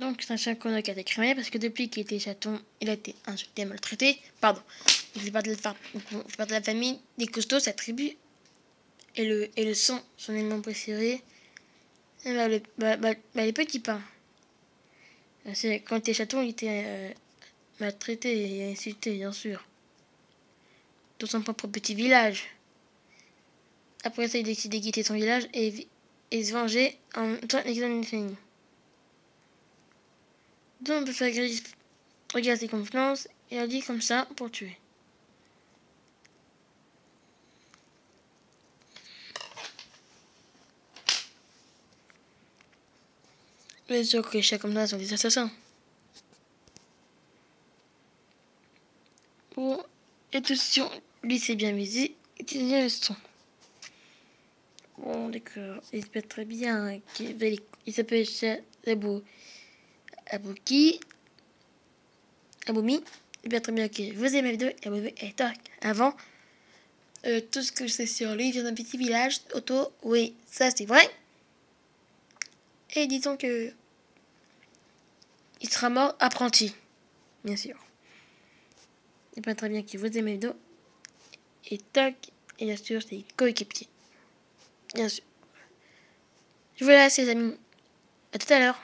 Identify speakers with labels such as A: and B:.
A: Donc, c'est un chien qu'on a été créé parce que depuis qu'il était chaton, il a été insulté, maltraité. Pardon. Il fait partie de la, famille des costauds, sa tribu. Et le, et le sang, son élément préféré. Et bah, le, bah, bah, bah, les petits pains. C'est, quand il était chaton, il était euh, maltraité et insulté, bien sûr. Dans son propre petit village. Après ça, il décide de quitter son village et, se venger en temps une famille. Donc, on peut faire regarde ses confiances et dit comme ça pour tuer. Bien sûr que les chats comme ça sont des assassins. Bon, attention, lui c'est bien visé, utilisez le son. Bon, d'accord, il se peut très bien. Il s'appelle Abou. Abouki. Aboumi. Il peut très bien que vous aimez la vidéo et et toc. Avant, euh, tout ce que je sais sur lui vient d'un petit village auto. Oui, ça c'est vrai. Et disons que il sera mort apprenti, bien sûr. Il peut très bien que vous aimez la vidéo et toc. Et bien sûr, c'est coéquipier. Bien sûr. Je vous laisse les amis. À tout à l'heure.